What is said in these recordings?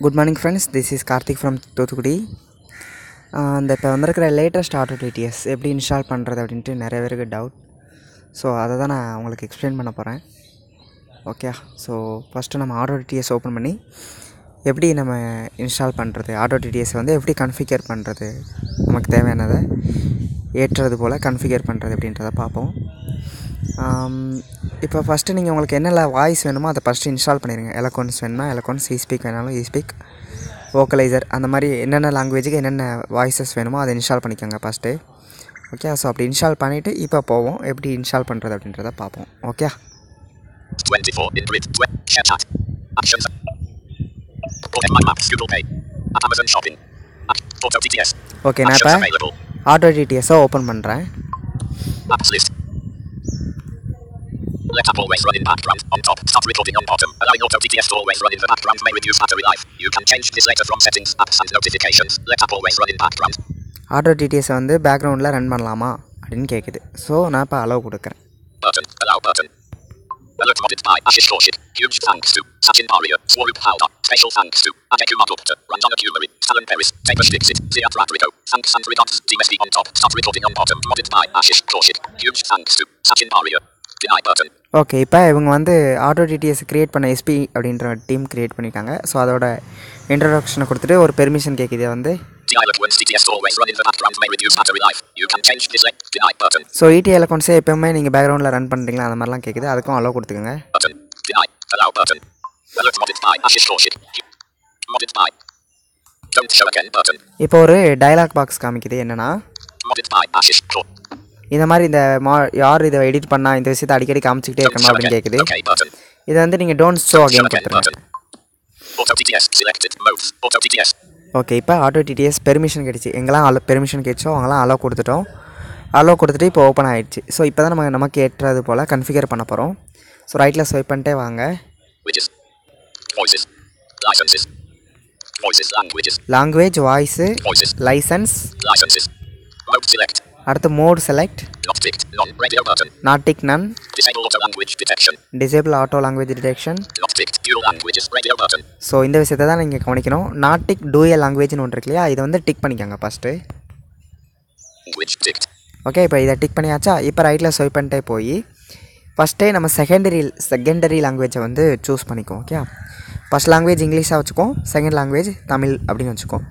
Good morning friends this is Karthik from Thoothukudi அந்த இந்த இப்போ வந்திருக்கிற லேட்டஸ்ட் ஆட்டோ டிடிஎஸ் எப்படி இன்ஸ்டால் பண்ணுறது அப்படின்ட்டு நிறைய பேருக்கு டவுட் ஸோ அதை தான் நான் உங்களுக்கு எக்ஸ்பிளைன் பண்ண போகிறேன் ஓகே ஸோ ஃபஸ்ட்டு நம்ம ஆட்டோ டிடிஎஸ் ஓப்பன் பண்ணி எப்படி நம்ம இன்ஸ்டால் பண்ணுறது ஆட்டோ டிடிஎஸ் வந்து எப்படி கன்ஃபிகர் பண்ணுறது நமக்கு தேவையானதை ஏற்றுறது போல் கன்ஃபிகர் பண்ணுறது அப்படின்றத பார்ப்போம். Um, இப்போ ஃபஸ்ட்டு நீங்கள் உங்களுக்கு என்னென்ன வாய்ஸ் வேணுமோ அதை ஃபஸ்ட்டு இன்ஸ்டால் பண்ணிடுங்க எலக்ட்ரானிக்ஸ் வேணுமா எலக்ட்ரானிக்ஸ் இஸ்பீக் வேணாலும் இஸ்பீக் வோக்கலைசர் அந்த மாதிரி என்னென்ன லாங்குவேஜுக்கு என்னென்ன வாய்ஸஸ் வேணுமோ அதை இன்ஸ்டால் பண்ணிக்கோங்க ஃபஸ்ட்டு ஓகே ஸோ அப்படி இன்ஸ்டால் பண்ணிவிட்டு இப்போ போவோம் எப்படி இன்ஸ்டால் பண்ணுறது அப்படின்றத பார்ப்போம் okay 24 in grid. Web. Share chat. Actions. Protect my maps. Google Pay. At Amazon Shopping. At Photo TTS. Okay நான் இப்போ. ஆட்டோ டிடிஎஸை ஓப்பன் பண்ணுறேன். Let app always run in background. On top. Stop recording on bottom. Allowing auto TTS to always run in the background may reduce battery life. You can change this later from settings, apps and notifications. Let app always run in background. Auto டிடிஎஸை வந்து பேக்ரவுண்டில் run பண்ணலாமா அப்படின்னு கேட்குது so நான் இப்போ allow கொடுக்குறேன் Button. Allow button. Alert modded by Ashish Kaushik. Huge thanks to Sachin Paria, Swarup Howda. Special thanks to Adeku Madhupta, Ranjana Kumari, Alan Peris, Tapesh Dixit, Ziad Radrico. Thanks and regards. DMSD on top. Stop recording on bottom. Modded by Ashish Kaushik. Huge thanks to Sachin Paria. Deny button. Okay இப்போ இவங்க வந்து auto TTS create பண்ண SP அப்படின்ற team create பண்ணியிருக்காங்க so அதோட இன்ட்ரடக்ஷனை கொடுத்துட்டு ஒரு பெர்மிஷன் கேட்குது வந்து. ஸோ இடி அக்கௌண்ட்ஸே எப்போவுமே நீங்கள் பேக்ரவுண்டில் ரன் பண்ணுறீங்களா அந்த மாதிரிலாம் கேட்குது அதுக்கும் அலோவ் கொடுத்துக்கோங்க. இப்போ ஒரு டயலாக் பாக்ஸ் காமிக்குது. என்னென்னா இந்த மாதிரி இந்த மா யார் இதை எடிட் பண்ணால் இந்த விஷயத்தை அடிக்கடி காமிச்சிக்கிட்டே இருக்கணும் அப்படின்னு கேட்குது இதை வந்து நீங்கள் டோன்ட் ஷோ Show அகைன் கொடுத்துருங்க ஓகே இப்போ ஆட்டோ டிடிஎஸ் பெர்மிஷன் கிடைச்சி எங்கெல்லாம் அலோ பெர்மிஷன் கிடைச்சோ அவங்களாம் அலோ கொடுத்துட்டோம். அலோவ் கொடுத்துட்டு இப்போ ஓப்பன் ஆகிடுச்சு ஸோ இப்போ தான் நம்ம நமக்கு ஏற்றது போல் கன்ஃபிகர் பண்ண போகிறோம் ஸோ ரைட்டில் ஸ்வைப் பண்ணிட்டே வாங்க. Language voice Voices. லைசன்ஸ் அடுத்து மோட் செலக்ட் button. நாட்டிக் நன். Disable auto language detection. So இந்த விஷயத்தை தான் நீங்கள் கவனிக்கணும். நாட்டிக் டூயல் லாங்குவேஜ்னு ஒன்று இருக்கு இல்லையா? இதை வந்து டிக் பண்ணிக்கோங்க ஃபஸ்ட்டு. ஓகே இப்போ இதை டிக் பண்ணியாச்சா? இப்போ ரைட்டில் ஸ்வைப் பண்ணிட்டே போய் ஃபஸ்ட்டே நம்ம செகண்டரி செகண்டரி லாங்குவேஜை வந்து சூஸ் பண்ணிக்குவோம் ஓகே ஃபஸ்ட் லாங்குவேஜ் இங்கிலீஷாக வச்சுக்கோம் செகண்ட் லாங்குவேஜ் தமிழ் அப்படின்னு வச்சுக்கோம்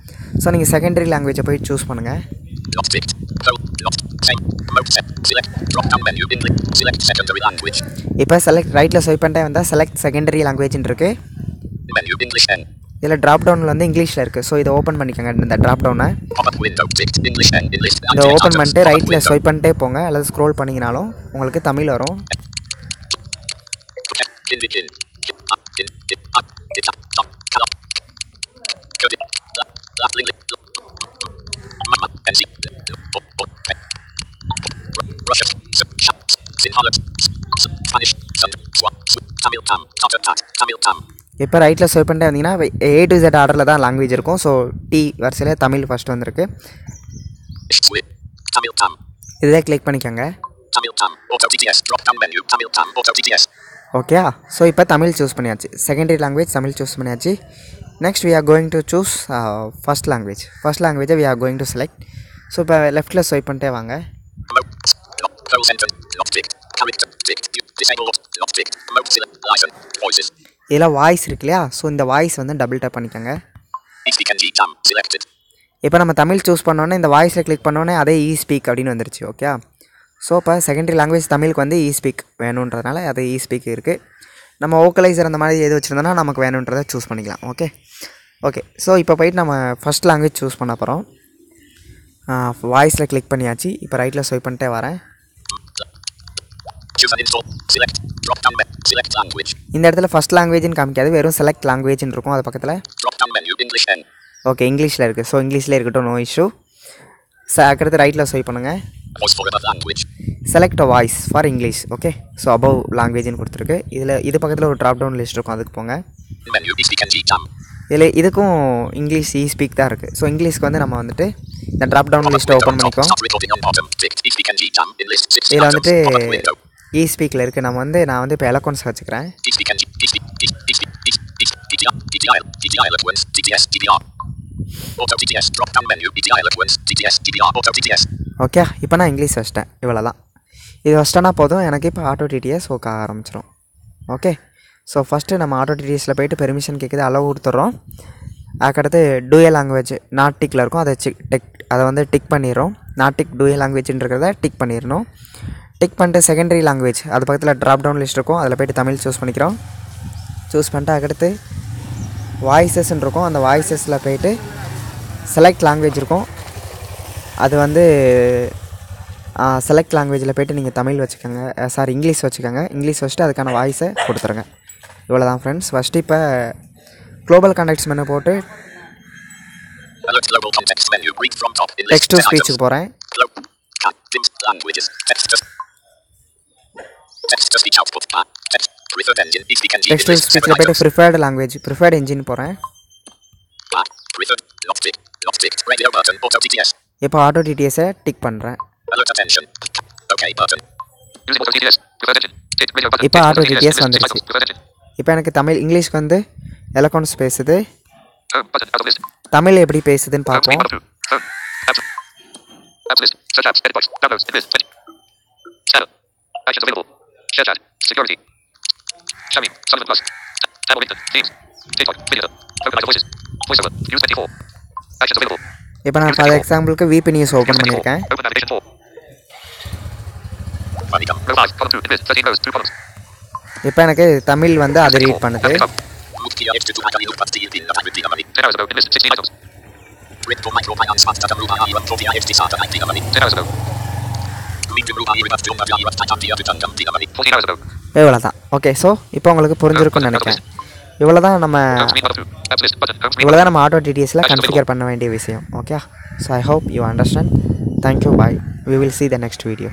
ஸோ நீங்கள் செகண்டரி லாங்குவேஜை போய் சூஸ் பண்ணுங்கள் Dot ticked. Hold. Dot. Same. Mode set. Select. Drop down menu. English. Select secondary language. இப்போ செலக்ட் ரைட்டில் ஸ்வைப் பண்ணிட்டே வந்தால் செலக்ட் செகண்டரி லாங்குவேஜ்னு இருக்குது Menu. English N. இதில் ட்ராப் டவுனில் வந்து இங்கிலீஷில் இருக்குது ஸோ இதை ஓப்பன் பண்ணிக்கோங்க இந்த ட்ராப் டவுனை Pop N. இதை ஓப்பன் பண்ணிட்டு ரைட்டில் ஸ்வைப் பண்ணிட்டே போங்க அல்லது ஸ்க்ரோல் பண்ணிங்கனாலும் உங்களுக்கு தமிழ் வரும் இப்போ ரைட்டில் ஸ்வைப் பண்ணிட்டே வந்தீங்கன்னா ஏ டு இசட் ஆர்டரில் தான் லாங்குவேஜ் இருக்கும். ஸோ டி வரிசையில் தமிழ் ஃபஸ்ட் வந்திருக்கு. இதே இதை கிளிக் பண்ணிக்கோங்க ஓகே ஸோ இப்போ தமிழ் சூஸ் பண்ணியாச்சு. செகண்டரி லாங்குவேஜ் தமிழ் சூஸ் பண்ணியாச்சு. Next we are going to choose first language first லாங்குவேஜை we are going to select so இப்போ லெஃப்ட்டில் ஸ்வைப் பண்ணிட்டே வாங்க Mode. Not. Whole sentence. Not ticked. Character. Not. Mode select. License. Voices. இதில் voice இருக்கு இல்லையா so இந்த வாய்ஸ் வந்து டபுள் டேப் பண்ணிக்கோங்க இப்போ நம்ம தமிழ் சூஸ் பண்ணோன்னே இந்த வாய்ஸில் கிளிக் பண்ணோன்னே அதே இ ஸ்பீக் அப்படின்னு வந்துருச்சு ஓகே ஸோ இப்போ செகண்டரி லாங்குவேஜ் தமிழுக்கு வந்து இ ஸ்பீக் வேணுன்றதுனால அது இ ஸ்பீக் இருக்குது நம்ம ஓக்கலைசர் அந்த மாதிரி எது வச்சுருந்தோன்னா நமக்கு வேணுன்றதை சூஸ் பண்ணிக்கலாம் ஓகே ஓகே ஸோ இப்போ போயிட்டு நம்ம ஃபஸ்ட் லாங்குவேஜ் சூஸ் பண்ண போகிறோம் வாய்ஸில் கிளிக் பண்ணியாச்சு இப்போ ரைட்டில் ஸ்வைப் பண்ணிட்டே வரேன் Choose an install. Select. Drop down menu. Select language. இந்த இடத்துல ஃபஸ்ட் லாங்குவேஜ்னு காமிக்காது வெறும் செலக்ட் லாங்குவேஜ்னு இருக்கும் அது பக்கத்தில். ஓகே இங்கிலீஷில் இருக்குது ஸோ இங்கிலீஷில் இருக்கட்டும் நோ இஷ்யூ ச அடுத்து ரைட்டில் ஸ்வைப் பண்ணுங்கள். Select voice for English okay so above லாங்குவேஜ்னு கொடுத்துருக்கு இதில் இது பக்கத்தில் ஒரு ட்ராப் டவுன் லிஸ்ட் இருக்கும் அதுக்கு போங்க Tam. இதில் இதுக்கும் இங்கிலீஷ் இ ஸ்பீக் தான் இருக்குது ஸோ இங்கிலீஷ்க்கு வந்து நம்ம வந்துட்டு இந்த ட்ராப் டவுன் லிஸ்ட்டை ஓப்பன் list. Six இதில். வந்துட்டு இஸ்பீக்கில் இ ஸ்பீக்கில் இருக்குது நம்ம வந்து நான் வந்து இப்போ எலக்ட்ரான்ஸ் வச்சுக்கிறேன். ஓகே இப்போ நான் இங்கிலீஷ் வச்சிட்டேன். இவ்வளோ தான் இது வச்சிட்டேன்னா போதும். எனக்கு இப்போ ஆட்டோ டிடிஎஸ் ஓக்க ஆரம்பிச்சிடும் ஓகே ஸோ ஃபஸ்ட்டு நம்ம ஆட்டோ டிடிஎஸில் போயிட்டு பெர்மிஷன் கேட்குது அளவு கொடுத்துட்றோம். அதுக்கடுத்து டூயல் லாங்குவேஜ் நாட் டிக்கில் இருக்கும். அதை சிக் டிக் அதை வந்து டிக் பண்ணிடுறோம். நாட் டிக் டூயல் லாங்குவேஜ்ன்றத டிக் பண்ணிடணும். டிக் பண்ணிட்டு செகண்டரி லாங்குவேஜ் அது பக்கத்தில் ட்ராப் டவுன் லிஸ்ட் இருக்கும். அதில் போய்ட்டு தமிழ் சூஸ் பண்ணிக்கிறோம். சூஸ் பண்ணிட்டு அதுக்கடுத்து வாய்ஸஸ்ன்னு இருக்கும். அந்த வாய்ஸஸில் போயிட்டு செலக்ட் லாங்குவேஜ் இருக்கும். அது வந்து செலக்ட் லாங்குவேஜில் போய்ட்டு நீங்கள் தமிழ் வச்சுக்கோங்க. சாரி இங்கிலீஷ் வச்சுக்கோங்க. இங்கிலீஷ் வச்சுட்டு அதுக்கான வாய்ஸை கொடுத்துருங்க. இவ்வளோ தான் ஃப்ரெண்ட்ஸ் ஃபஸ்ட்டு இப்போ குளோபல் கான்டாக்ட்ஸ் மெனு போட்டு டெக்ஸ்ட் டு ஸ்பீச்சுக்கு போகிறேன் Glo- Cat, dimmed languages, text to text to speech output bar, text, preferred engine, if we can text to list seven ஸ்பீச்சில் போய்ட்டு. ப்ரிஃபர்டு லாங்குவேஜ் ப்ரிஃபர்டு என்ஜின் போகிறேன் DTS. இப்போ auto டிடிஎஸை tick பண்ணுறேன். இப்போ TTS. List வந்துருச்சு. இப்போ எனக்கு தமிழ் இங்கிலீஷ்க்கு வந்து எலக்கௌண்ட்ஸ் பேசுது. தமிழ் எப்படி பேசுதுன்னு பார்ப்போம் one of two. Home. Apps. Apps list. Search apps. Edit box. Downloads. In list. 20. Scanner. Actions available. Share chat. Security. Xiaomi. Sullivan Plus. Apple LinkedIn. Teams. TikTok. Video. Tokenize voices. VoiceOver. Use 24. Actions available. இப்போ நான் for எக்ஸாம்பிளுக்கு VP news open Use 24. பண்ணியிருக்கேன் Open navigation 4. Manicam. Row 5. Column 2. In list. 13 rows. 2 columns. இப்போ எனக்கு தமிழ் வந்து அது read பண்ணுது F to Akali Lupat T in the Agri Money. 10 hours ago. In list. 16 items. Rip for micro finance fast data Ruba Ivan Trovia FT Sata Iti Money. இவ்வளோ தான் okay so இப்போ உங்களுக்கு புரிஞ்சிருக்கும்னு நினைக்கிறேன். இவ்வளோ தான் நம்ம இவ்வளோ தான் நம்ம ஆட்டோ டிடிஎஸில் கன்ஃபிகர் பண்ண வேண்டிய விஷயம். Okay so I hope you understand thank you bye we will see the next video